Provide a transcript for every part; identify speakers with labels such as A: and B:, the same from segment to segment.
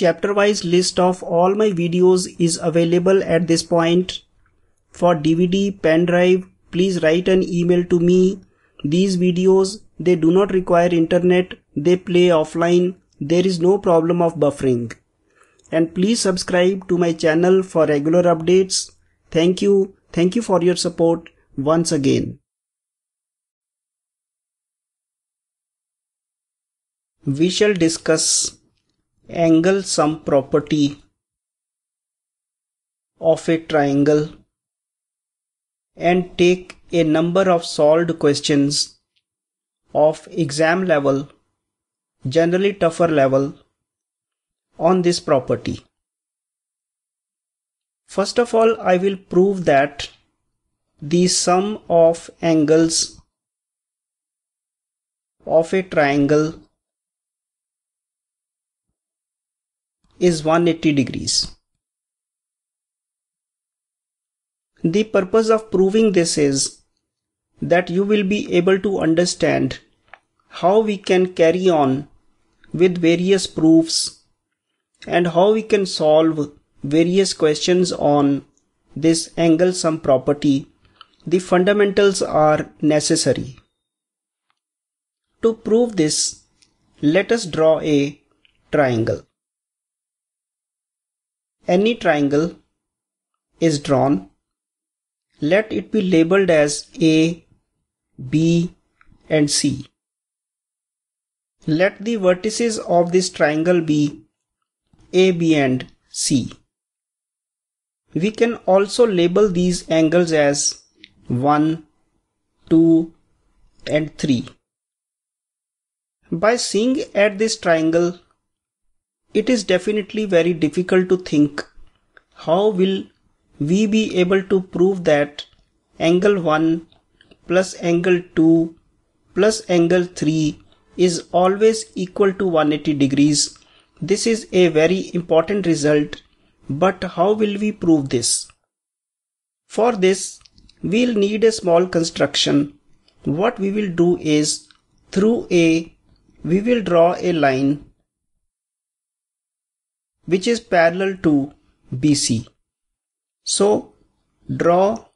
A: chapter wise list of all my videos is available at this point. For DVD, pen drive, please write an email to me. These videos, they do not require internet, they play offline, there is no problem of buffering. And please subscribe to my channel for regular updates. Thank you. Thank you for your support once again. We shall discuss angle sum property of a triangle and take a number of solved questions of exam level, generally tougher level on this property. First of all, I will prove that the sum of angles of a triangle is 180 degrees. The purpose of proving this is that you will be able to understand how we can carry on with various proofs and how we can solve various questions on this angle sum property. The fundamentals are necessary. To prove this, let us draw a triangle any triangle is drawn, let it be labeled as A, B and C. Let the vertices of this triangle be A, B and C. We can also label these angles as 1, 2 and 3. By seeing at this triangle it is definitely very difficult to think how will we be able to prove that angle 1 plus angle 2 plus angle 3 is always equal to 180 degrees. This is a very important result, but how will we prove this? For this, we'll need a small construction. What we will do is, through A, we will draw a line which is parallel to BC. So draw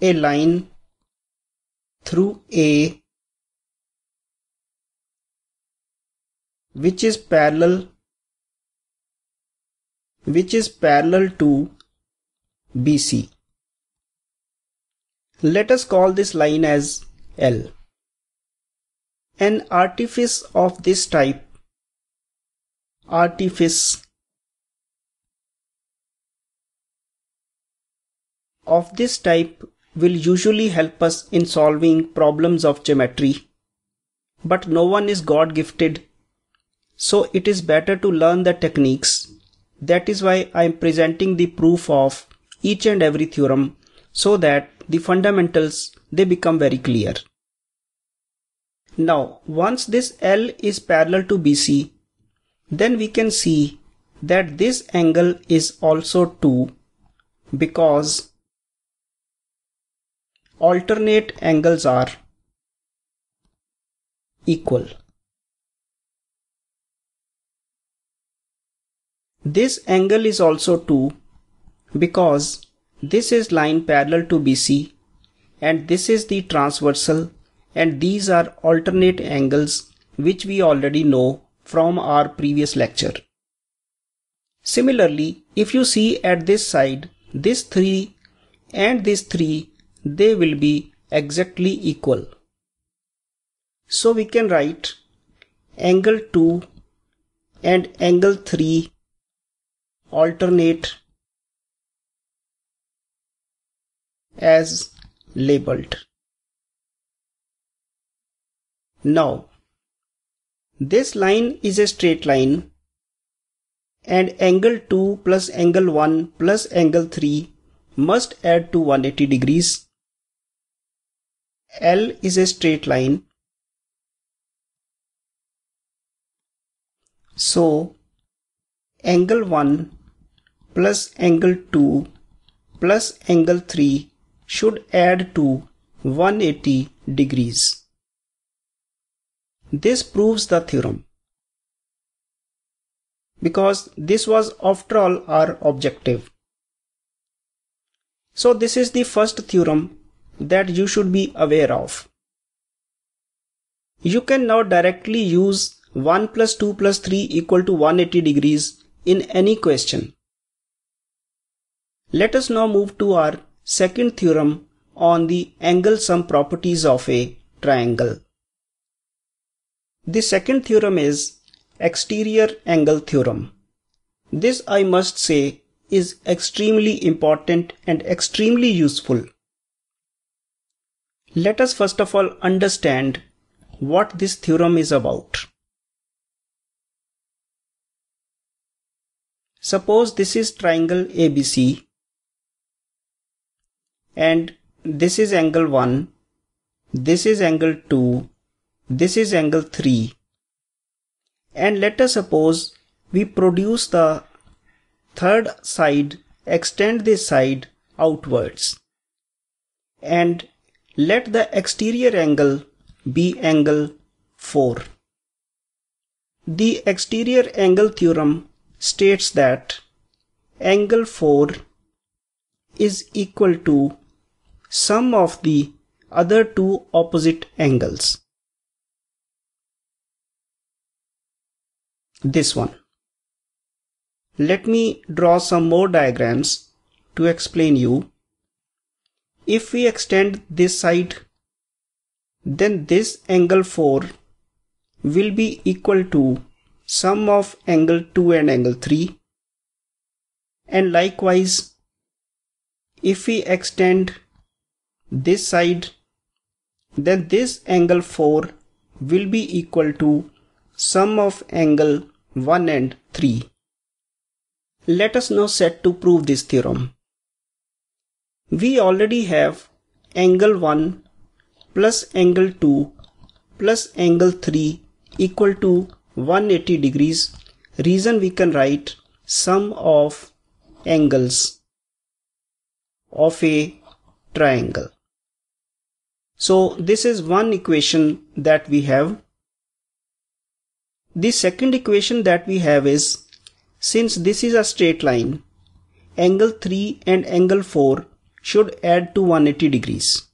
A: a line through A which is parallel which is parallel to BC. Let us call this line as L. An artifice of this type artifice of this type will usually help us in solving problems of geometry. But no one is God gifted, so it is better to learn the techniques. That is why I am presenting the proof of each and every theorem so that the fundamentals they become very clear. Now, once this L is parallel to BC, then we can see that this angle is also 2 because alternate angles are equal. This angle is also 2 because this is line parallel to BC and this is the transversal and these are alternate angles which we already know from our previous lecture. Similarly, if you see at this side, this 3 and this 3, they will be exactly equal. So we can write angle 2 and angle 3 alternate as labeled. Now this line is a straight line and angle 2 plus angle 1 plus angle 3 must add to 180 degrees. L is a straight line. So angle 1 plus angle 2 plus angle 3 should add to 180 degrees. This proves the theorem. because this was after all our objective. So this is the first theorem that you should be aware of. You can now directly use 1 plus 2 plus 3 equal to 180 degrees in any question. Let us now move to our second theorem on the angle sum properties of a triangle. The second theorem is exterior angle theorem. This I must say is extremely important and extremely useful. Let us first of all understand what this theorem is about. Suppose this is triangle ABC and this is angle 1, this is angle 2, this is angle 3 and let us suppose we produce the third side, extend this side outwards and let the exterior angle be angle 4. The exterior angle theorem states that angle 4 is equal to sum of the other two opposite angles. This one. Let me draw some more diagrams to explain you. If we extend this side then this angle 4 will be equal to sum of angle 2 and angle 3 and likewise if we extend this side then this angle 4 will be equal to sum of angle 1 and 3. Let us now set to prove this theorem. We already have angle 1 plus angle 2 plus angle 3 equal to 180 degrees. Reason we can write sum of angles of a triangle. So this is one equation that we have. The second equation that we have is since this is a straight line, angle 3 and angle 4 should add to 180 degrees.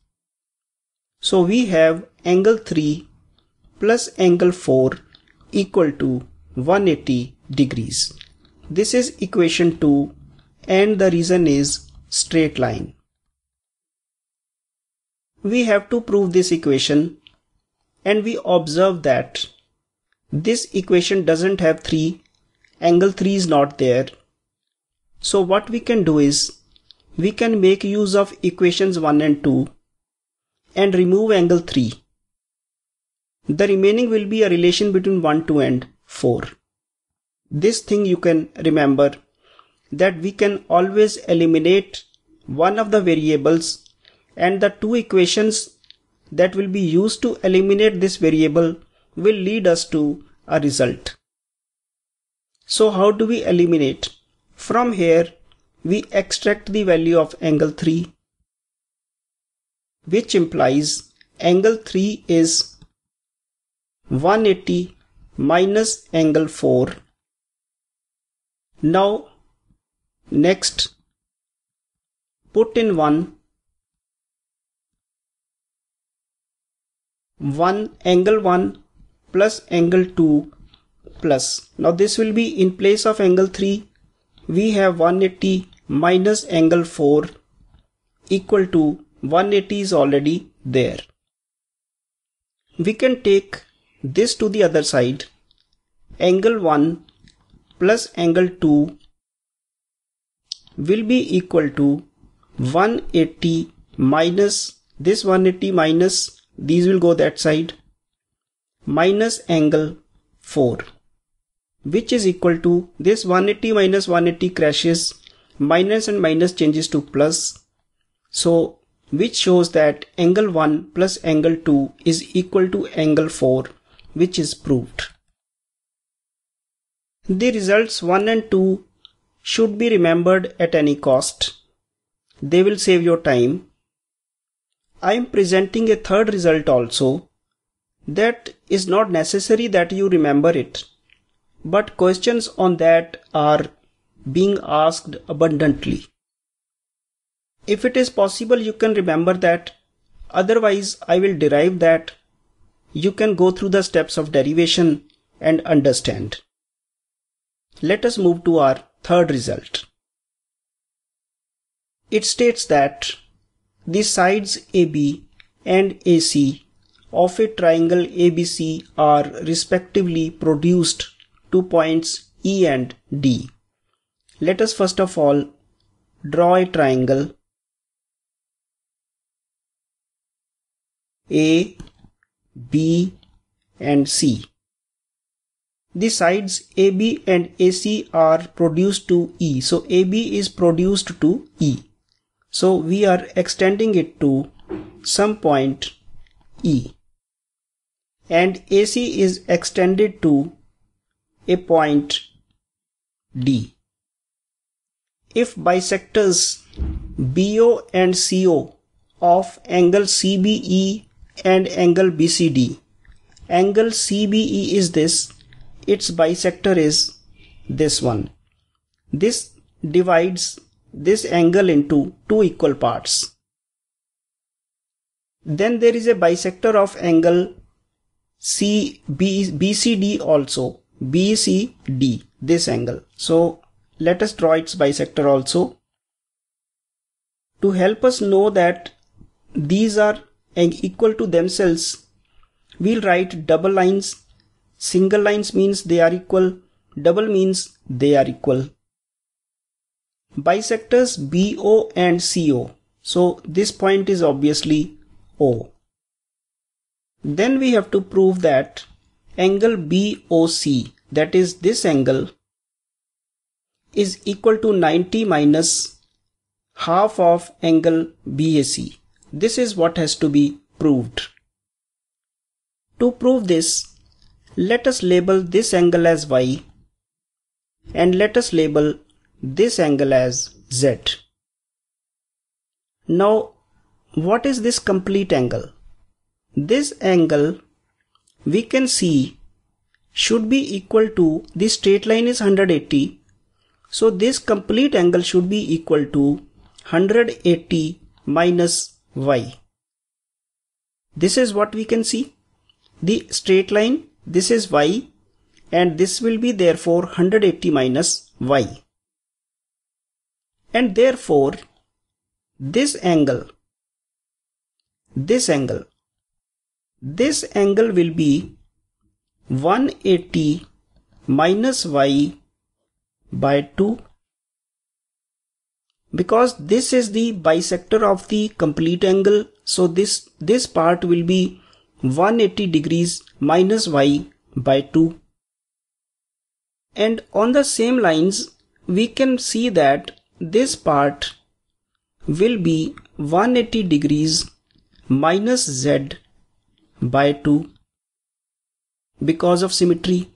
A: So we have angle 3 plus angle 4 equal to 180 degrees. This is equation 2 and the reason is straight line. We have to prove this equation and we observe that this equation doesn't have 3, angle 3 is not there. So what we can do is we can make use of equations 1 and 2 and remove angle 3. The remaining will be a relation between 1, 2 and 4. This thing you can remember that we can always eliminate one of the variables and the two equations that will be used to eliminate this variable will lead us to a result. So how do we eliminate? From here we extract the value of angle 3 which implies angle 3 is 180 minus angle 4. Now next put in 1 1 angle 1 plus angle 2 plus now this will be in place of angle 3 we have 180 minus angle 4 equal to 180 is already there. We can take this to the other side. Angle 1 plus angle 2 will be equal to 180 minus this 180 minus these will go that side minus angle 4 which is equal to this 180 minus 180 crashes minus and minus changes to plus so which shows that angle 1 plus angle 2 is equal to angle 4 which is proved. The results 1 and 2 should be remembered at any cost. They will save your time. I am presenting a third result also. That is not necessary that you remember it. but questions on that are being asked abundantly. If it is possible, you can remember that. Otherwise, I will derive that. You can go through the steps of derivation and understand. Let us move to our third result. It states that the sides AB and AC of a triangle ABC are respectively produced to points E and D. Let us first of all draw a triangle A, B and C. The sides AB and AC are produced to E. So AB is produced to E. So we are extending it to some point E. And AC is extended to a point D. If bisectors BO and CO of angle CBE and angle BCD, angle CBE is this, its bisector is this one. This divides this angle into two equal parts. Then there is a bisector of angle C B, BCD also BCD this angle. So let us draw its bisector also. To help us know that these are equal to themselves, we'll write double lines. Single lines means they are equal. Double means they are equal. Bisectors BO and CO. So this point is obviously O. Then we have to prove that angle BOC, that is this angle, is equal to 90 minus half of angle BAC. This is what has to be proved. To prove this, let us label this angle as Y and let us label this angle as Z. Now, what is this complete angle? This angle we can see should be equal to the straight line is 180. So this complete angle should be equal to 180 minus y. This is what we can see. The straight line, this is y and this will be therefore 180 minus y. And therefore, this angle, this angle, this angle will be 180 minus y by 2 because this is the bisector of the complete angle so this this part will be 180 degrees minus y by 2 and on the same lines we can see that this part will be 180 degrees minus z by 2 because of symmetry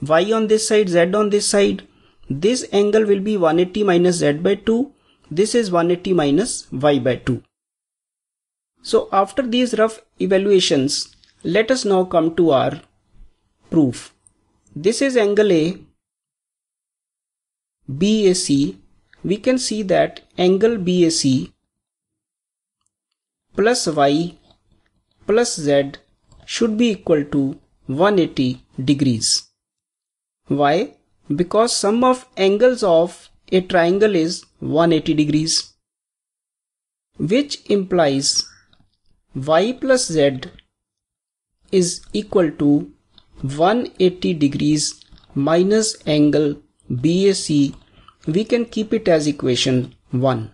A: y on this side z on this side this angle will be 180 minus z by 2 this is 180 minus y by 2. So after these rough evaluations, let us now come to our proof. This is angle A, BAC. We can see that angle BAC plus y plus z should be equal to 180 degrees. Why? Because sum of angles of a triangle is 180 degrees, which implies y plus z is equal to 180 degrees minus angle BAC. We can keep it as equation 1.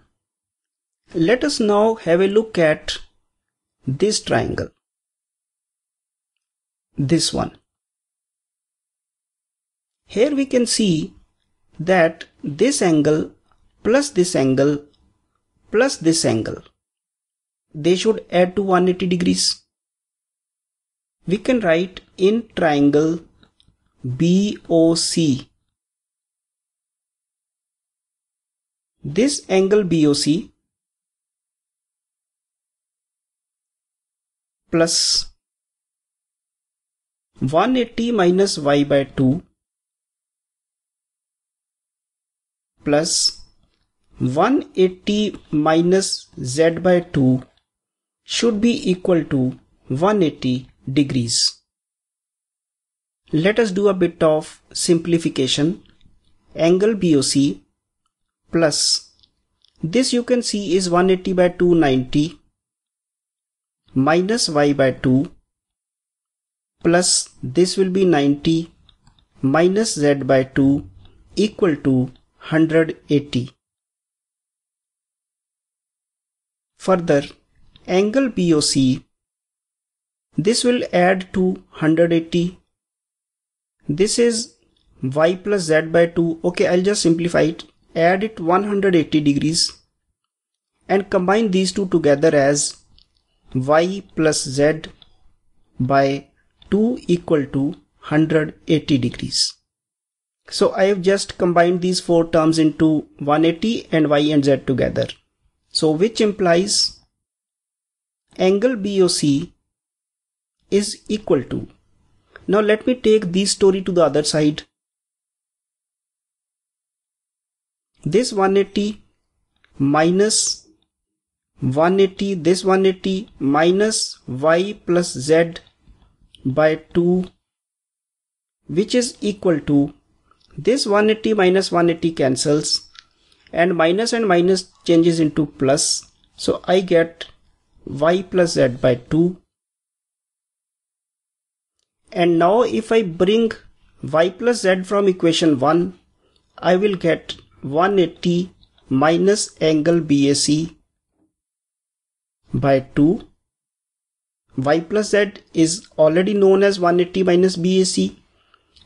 A: Let us now have a look at this triangle. This one. Here we can see that this angle plus this angle plus this angle they should add to 180 degrees we can write in triangle BOC this angle BOC plus 180 minus y by 2 plus 180 minus z by 2 should be equal to 180 degrees. Let us do a bit of simplification. Angle BOC plus this you can see is 180 by 290 minus y by 2 plus this will be 90 minus z by 2 equal to 180. Further, angle BOC, this will add to 180. This is y plus z by 2. Okay, I'll just simplify it. Add it 180 degrees and combine these two together as y plus z by 2 equal to 180 degrees. So I have just combined these four terms into 180 and y and z together. So which implies angle BOC is equal to. Now let me take this story to the other side. This 180 minus 180 this 180 minus y plus z by 2 which is equal to this 180 minus 180 cancels and minus and minus changes into plus. So I get y plus z by 2. And now if I bring y plus z from equation 1, I will get 180 minus angle BAC by 2. y plus z is already known as 180 minus BAC.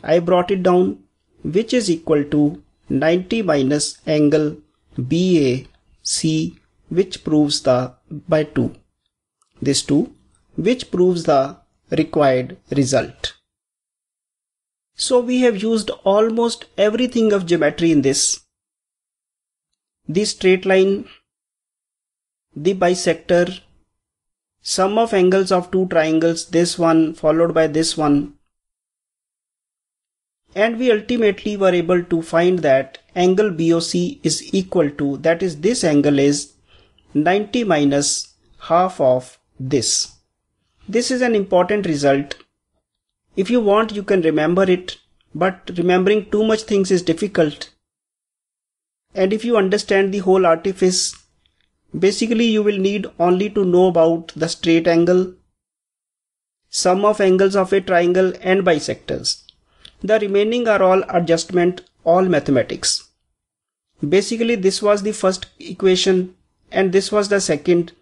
A: I brought it down which is equal to 90 minus angle BAC which proves the by 2 this 2 which proves the required result. So we have used almost everything of geometry in this. The straight line, the bisector, sum of angles of two triangles, this one followed by this one, and we ultimately were able to find that angle BOC is equal to that is this angle is 90 minus half of this. This is an important result. If you want you can remember it but remembering too much things is difficult. And if you understand the whole artifice basically you will need only to know about the straight angle, sum of angles of a triangle and bisectors. The remaining are all adjustment, all mathematics. Basically this was the first equation and this was the second.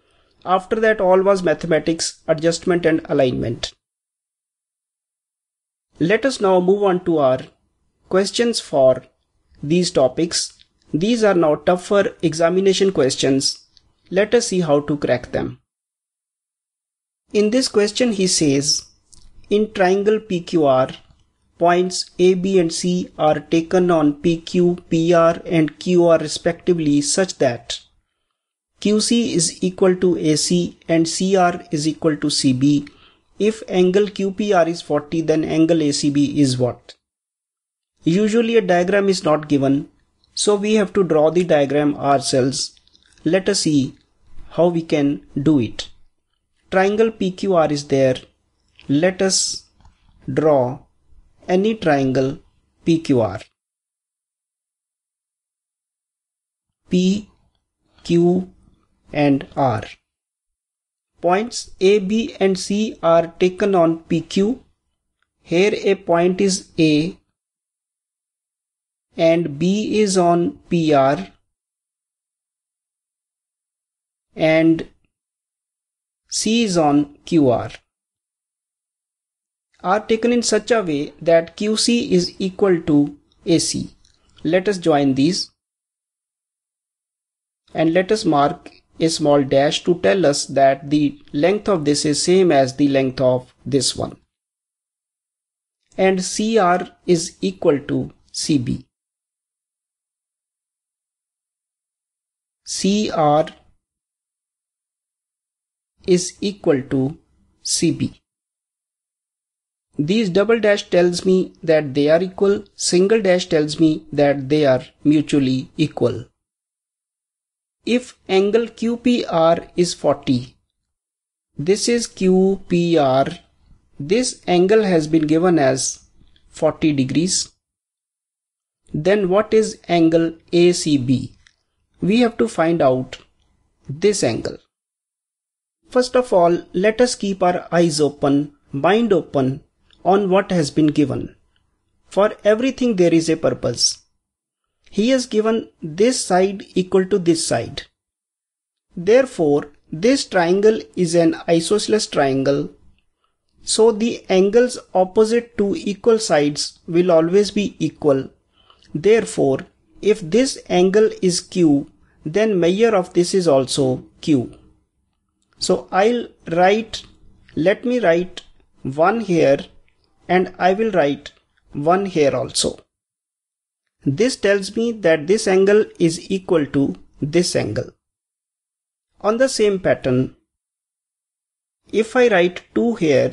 A: After that all was mathematics, adjustment and alignment. Let us now move on to our questions for these topics. These are now tougher examination questions. Let us see how to crack them. In this question he says, in triangle PQR, Points A, B and C are taken on PQ, PR and QR respectively such that QC is equal to AC and CR is equal to CB. If angle QPR is 40 then angle ACB is what? Usually a diagram is not given so we have to draw the diagram ourselves. Let us see how we can do it. Triangle PQR is there. Let us draw any triangle PQR. P, Q and R. Points A, B and C are taken on PQ. Here a point is A and B is on PR and C is on QR are taken in such a way that QC is equal to AC. Let us join these and let us mark a small dash to tell us that the length of this is same as the length of this one. And CR is equal to CB. CR is equal to CB. These double dash tells me that they are equal, single dash tells me that they are mutually equal. If angle QPR is 40, this is QPR, this angle has been given as 40 degrees. Then what is angle ACB? We have to find out this angle. First of all, let us keep our eyes open, mind open on what has been given. For everything there is a purpose. He has given this side equal to this side. Therefore, this triangle is an isosceles triangle. So the angles opposite to equal sides will always be equal. Therefore, if this angle is Q, then measure of this is also Q. So I'll write, let me write 1 here and I will write 1 here also. This tells me that this angle is equal to this angle. On the same pattern, if I write 2 here,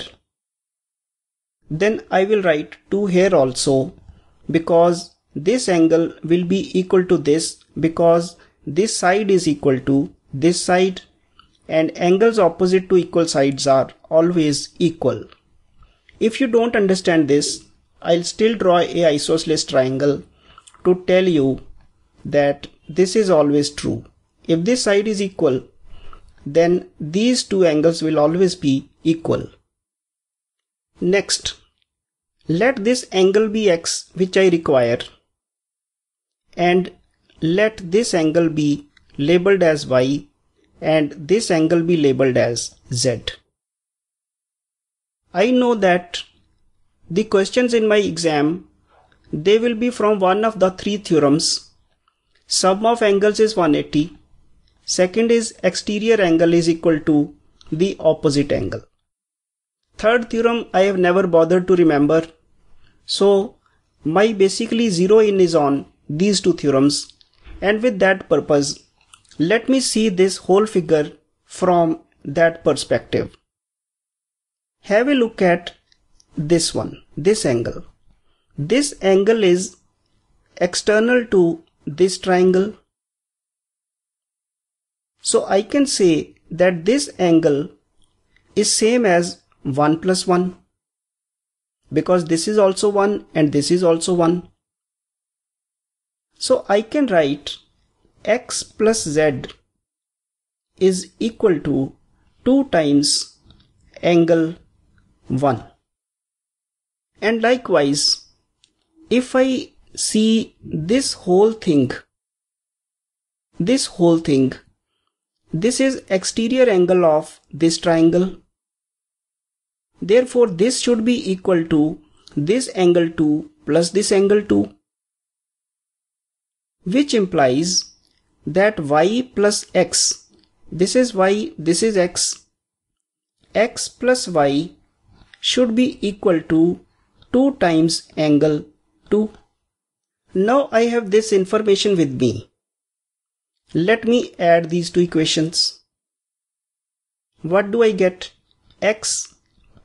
A: then I will write 2 here also because this angle will be equal to this because this side is equal to this side and angles opposite to equal sides are always equal. If you don't understand this, I'll still draw a isosceles triangle to tell you that this is always true. If this side is equal, then these two angles will always be equal. Next, let this angle be x which I require and let this angle be labeled as y and this angle be labeled as z. I know that the questions in my exam they will be from one of the three theorems. Sum of angles is 180. Second is exterior angle is equal to the opposite angle. Third theorem I have never bothered to remember. So my basically zero in is on these two theorems and with that purpose let me see this whole figure from that perspective. Have a look at this one, this angle. This angle is external to this triangle. So I can say that this angle is same as 1 plus 1 because this is also 1 and this is also 1. So I can write x plus z is equal to 2 times angle 1. And likewise, if I see this whole thing, this whole thing, this is exterior angle of this triangle. Therefore, this should be equal to this angle 2 plus this angle 2 which implies that y plus x, this is y, this is x, x plus y should be equal to 2 times angle 2. Now I have this information with me. Let me add these two equations. What do I get? x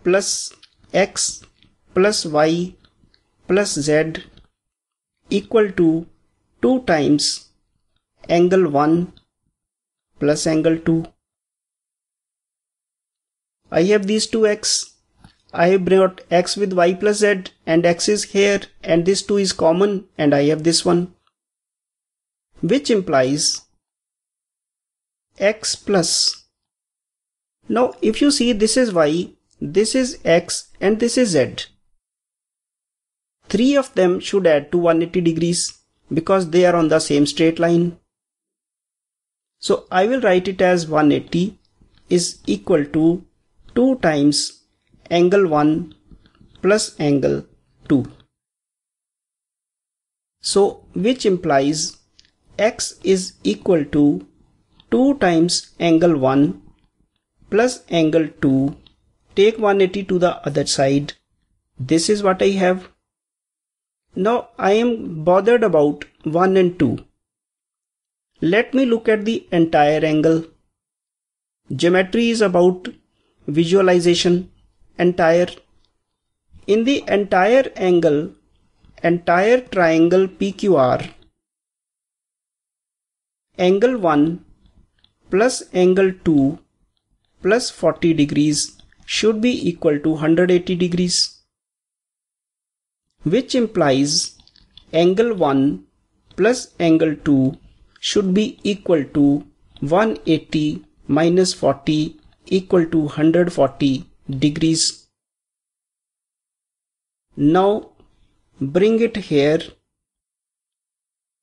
A: plus x plus y plus z equal to 2 times angle 1 plus angle 2. I have these two x. I have brought x with y plus z and x is here and this 2 is common and I have this one. Which implies x plus. Now if you see this is y, this is x and this is z. Three of them should add to 180 degrees because they are on the same straight line. So I will write it as 180 is equal to 2 times angle 1 plus angle 2. So which implies x is equal to 2 times angle 1 plus angle 2 take 180 to the other side. This is what I have. Now I am bothered about 1 and 2. Let me look at the entire angle. Geometry is about visualization, entire. In the entire angle, entire triangle PQR, angle 1 plus angle 2 plus 40 degrees should be equal to 180 degrees, which implies angle 1 plus angle 2 should be equal to 180 minus 40 equal to 140 degrees. Now bring it here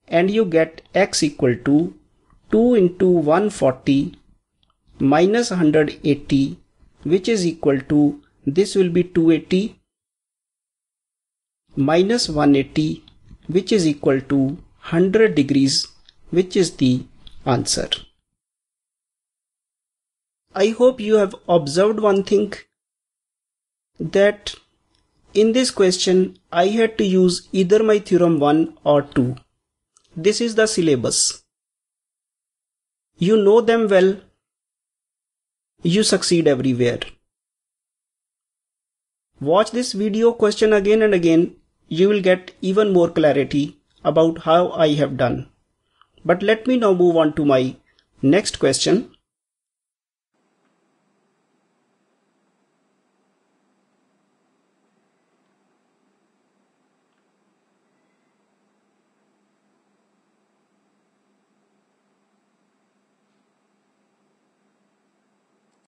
A: and you get x equal to 2 into 140 minus 180 which is equal to this will be 280 minus 180 which is equal to 100 degrees which is the answer. I hope you have observed one thing that in this question I had to use either my theorem 1 or 2. This is the syllabus. You know them well. You succeed everywhere. Watch this video question again and again. You will get even more clarity about how I have done. But let me now move on to my next question.